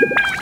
you